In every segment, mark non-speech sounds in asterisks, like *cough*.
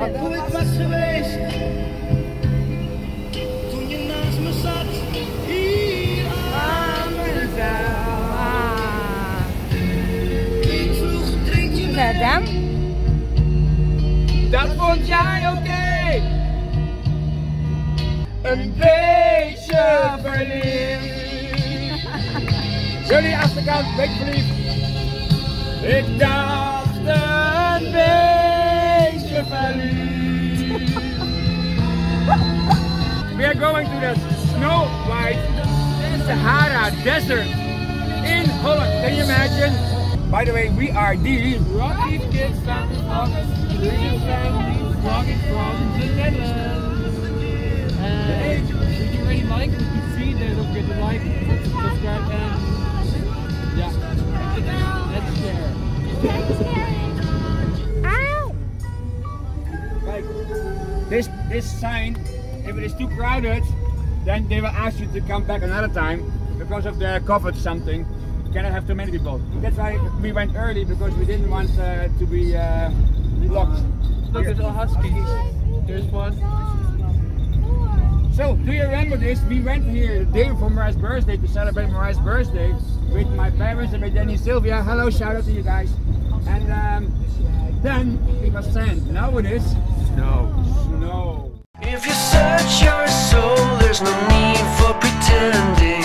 Hoe ik was geweest? Toen je naast me zat Hier aan mijn zij Ik vroeg drink je them? Dat vond jij oké. Een beetje verliefd. Jullie achterkant, beetje verliefd? Ik dacht een beetje We are going to the Snow White Sahara Desert in Holland. Can you imagine? By the way, we are the Rocky Kids Family. This, this sign, if it is too crowded, then they will ask you to come back another time because of the COVID something. You cannot have too many people. That's why we went early because we didn't want uh, to be uh, blocked. Look, there's all huskies. There's one. So, do you remember this? We went here the day before Moriah's birthday to celebrate Moriah's birthday with my parents and with Danny and Sylvia. Hello, shout out to you guys. And um, then it was sand. Now it is No. snow. If you search your soul, there's no need for pretending.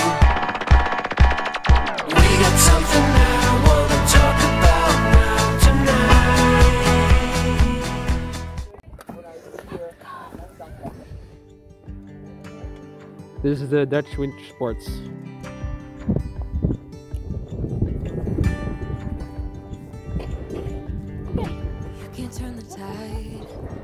We got something I wanna talk about now tonight. This is the Dutch winter sports. Can't turn the tide.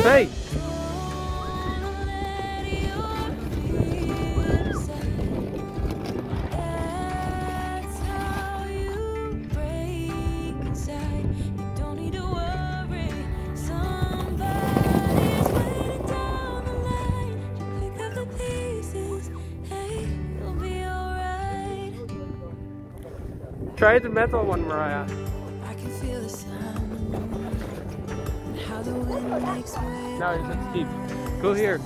alright. Try the metal one, Moriah. No, it's steep. Go here.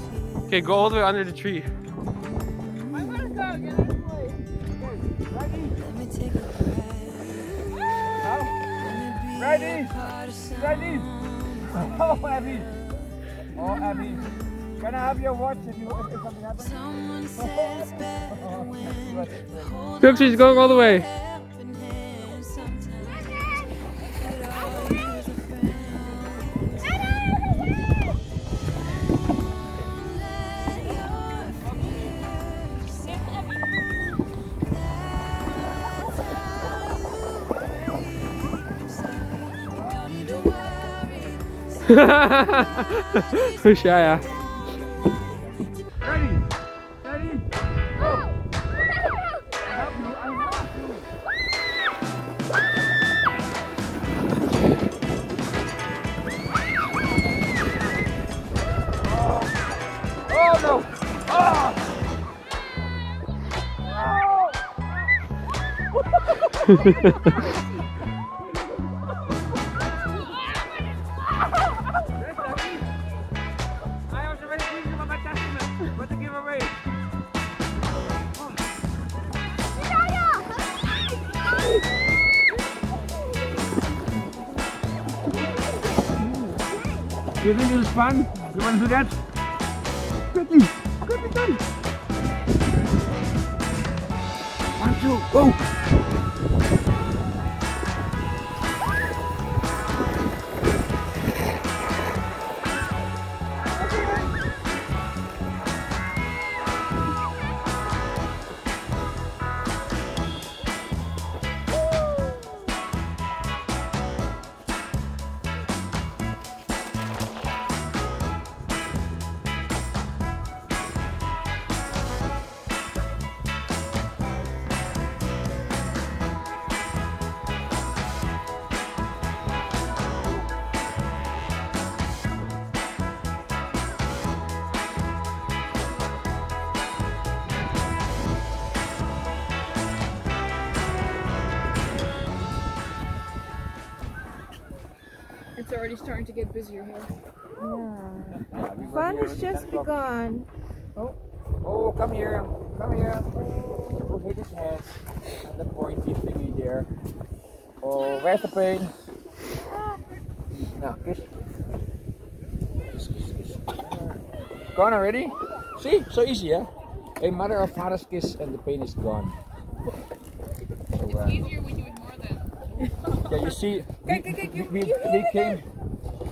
Okay, go all the way under the tree. Let me take a breath. Let me be Ready? a part Ready? Oh, Abby. Oh, Abby. Can I have your watch if, you, if, if something happens? Someone says better when Look, she's going all the way. Ja. Ready? Ready? Go! I help you, I. Oh no! Oh! *laughs* *laughs* you think this is fun? You want to do that? Quickly, quickly done. One, two, go. Already starting to get busier here. Fun has just begun. Oh, come here, come here. We'll hit his head and the pointy thingy there. Oh, where's the pain? Now, kiss. Kiss, kiss, kiss. Gone already? See, so easy, yeah? A mother or father's kiss and the pain is gone. So, uh, Easier when you ignore them. yeah, you see, we, we, we, we came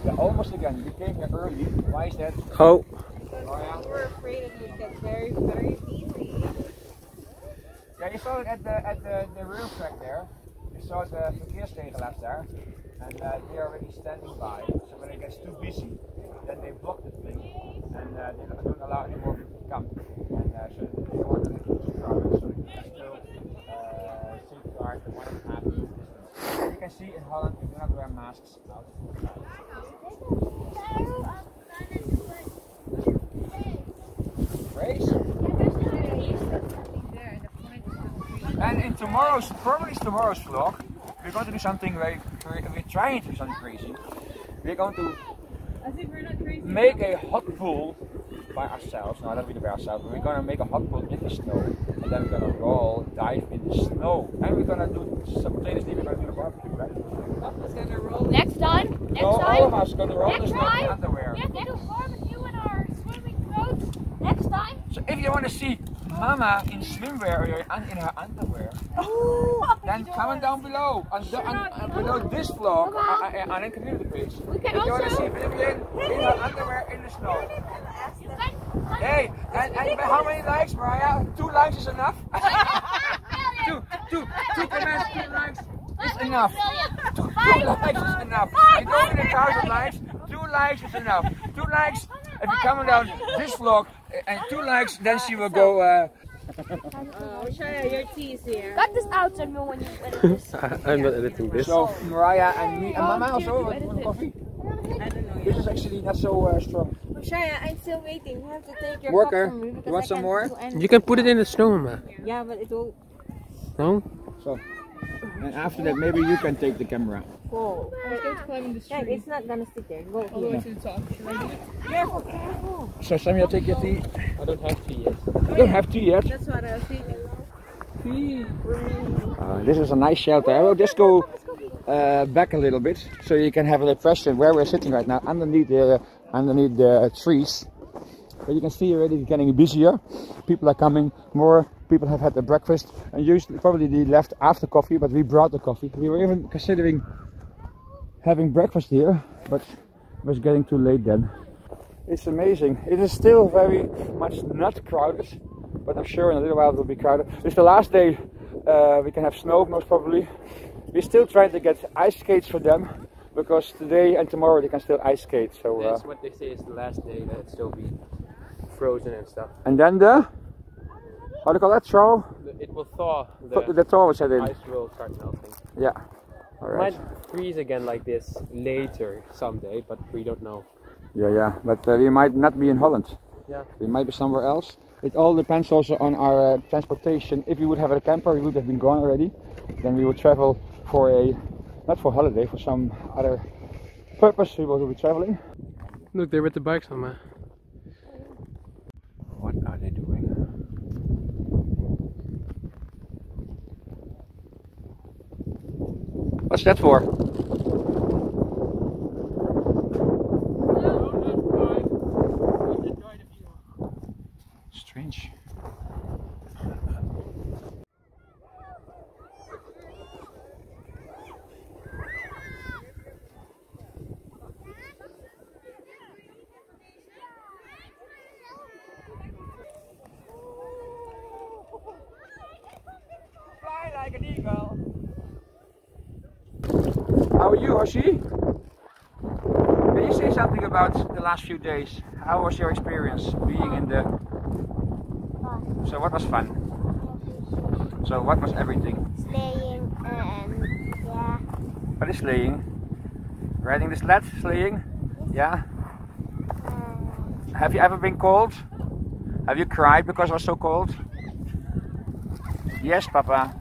yeah, almost again. We came here early. Why is that? Oh, Oh. We were afraid it would get very, very easy. Yeah, you saw it at the at the, the rail track there. You saw the verkeersregelaars there. And uh, they're already standing by. So when it gets too busy, then they block the thing. And uh, they don't don't allow any more people to come. And uh, so they don't want to make it too crowded. So you can still uh, safeguard the one and a half meter distance. You can see in Holland, we do not wear masks out. Race? And in tomorrow's, probably tomorrow's vlog, we're going to do something very, we're trying to do something crazy. We're going to make a hot pool by ourselves. No, not really by ourselves, but we're going to make a hot pool in the snow. And then we're to roll, dive in the snow. And we're going to do simultaneously, we're to do the barbecue, right? Next time, next no, time, all of us to roll Next the snow in time? underwear. yeah, next barbecue in our swimming coats. Next time. So if you want to see Mama in swimwear or in her underwear, then comment down below on the, on, uh, below this vlog uh, on the community page. We can If you want to see Vivian in her underwear in the snow. Hey, and, and how many likes, Moriah? Two likes is enough. *laughs* two, two, two comments, two likes is enough. Two, two likes is enough. You don't need a thousand likes. Two likes is enough. Two likes. If you comment down this vlog and two likes, then she will go. Uh, Oh, Shaya, your tea is here. Cut this out, Samuel, when you edit this. *laughs* I'm not editing this. So Moriah and me and Mama also want want coffee. I don't. This is actually not so uh, strong. Shaya, I'm still waiting. You have to take your Worker, cup from me because you want I some more? do. You can put it in the snow, Mama. Yeah, but it will No? So, and after that, maybe you can take the camera. go. I was going to climb in the Yeah, it's not gonna stick there. Go All the way here. to the top. Should I do it? Careful, careful. So Samuel, take your tea. I don't have tea yet. You don't have tea yet. That's what I was thinking. Uh, this is a nice shelter. I will just go uh, back a little bit so you can have an impression where we're sitting right now, underneath the underneath the trees. But you can see already it's getting busier. People are coming. More people have had their breakfast, and usually probably they left after coffee. But we brought the coffee. We were even considering having breakfast here, but it was getting too late then. It's amazing. It is still very much not crowded, but I'm sure in a little while it will be crowded. It's the last day uh, we can have snow, most probably. We're still trying to get ice skates for them because today and tomorrow they can still ice skate. So uh, That's what they say is the last day that it still be frozen and stuff. and then the how do you call that? The- It will thaw. the, The thaw was set in. ice will start melting. Yeah. All It might freeze again like this later someday, but we don't know. Yeah, yeah. But uh, we might not be in Holland. Yeah. We might be somewhere else. It all depends also on our uh, transportation. If we would have a camper, we would have been gone already. Then we would travel for a, not for holiday, for some other purpose. We will be traveling. Look, they're with the bikes on, man. What are they doing? What's that for? How are you, Hoshi? Can you say something about the last few days? How was your experience being in the... So what was fun? So what was everything? Sleighing and yeah. What is sleighing? Riding the sled, sleighing? Yeah? Uh, Have you ever been cold? Have you cried because it was so cold? Yes, Papa.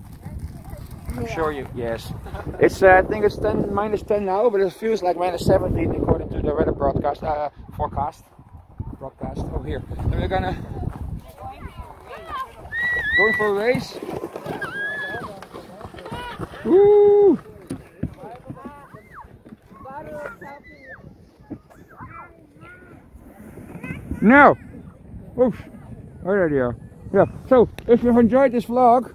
I'm sure you. Yes. It's. Uh, I think it's 10 minus 10 now, but it feels like minus 17 according to the weather broadcast uh, forecast. Broadcast. Oh, here. And we're gonna going for a race. Woo! No. Oops. Oh, there you are. Yeah. So, if you've enjoyed this vlog,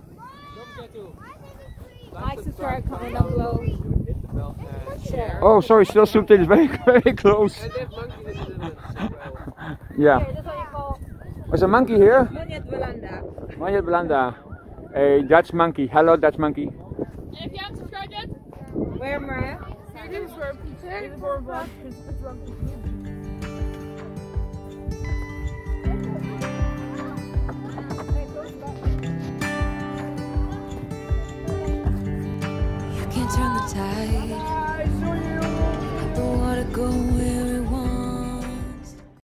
subscribe, comment down below. Oh, sorry, still zoomed in. It's very, *laughs* very close. *laughs* yeah. This is what you call There's a monkey here. Monyet Belanda. Maya Belanda. A Dutch monkey. Hello, Dutch monkey. And if you haven't subscribed yet, Where, Moriah? here it is for a pizza. Here's for a vlog. Because it's wrong with you. Turn the the water go where